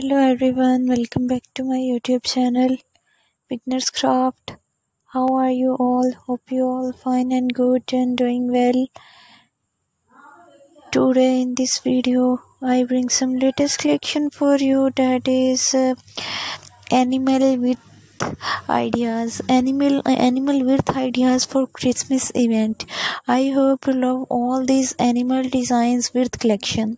hello everyone. Welcome back to my youtube channel beginners craft. How are you all? Hope you all fine and good and doing well. Today in this video i bring some latest collection for you. That is uh, animal with ideas animal uh, animal with ideas for christmas event. I hope you love all these animal designs with collection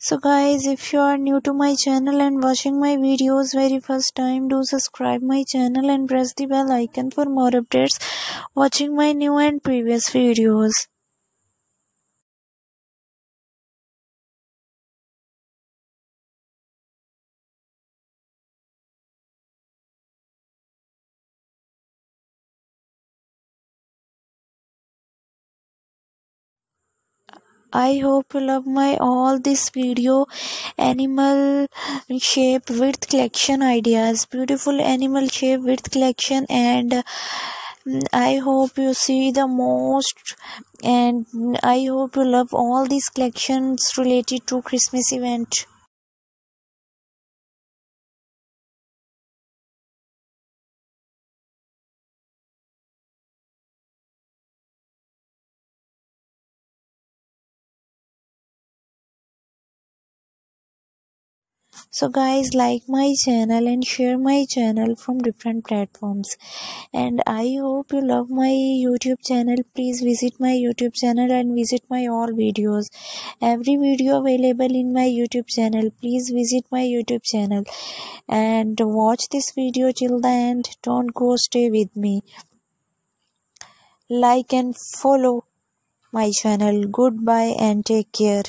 so guys if you are new to my channel and watching my videos very first time do subscribe my channel and press the bell icon for more updates. Watching my new and previous videos I hope you love my all this video animal shape width collection ideas beautiful animal shape width collection and mm, I hope you see the most and I hope you love all these collections related to Christmas event. So guys like my channel and share my channel from different platforms. And i hope you love my youtube channel. Please visit my youtube channel and visit my all videos. Every video available in my youtube channel. Please visit my youtube channel. And watch this video till the end. Don't go stay with me. Like and follow my channel. Goodbye and take care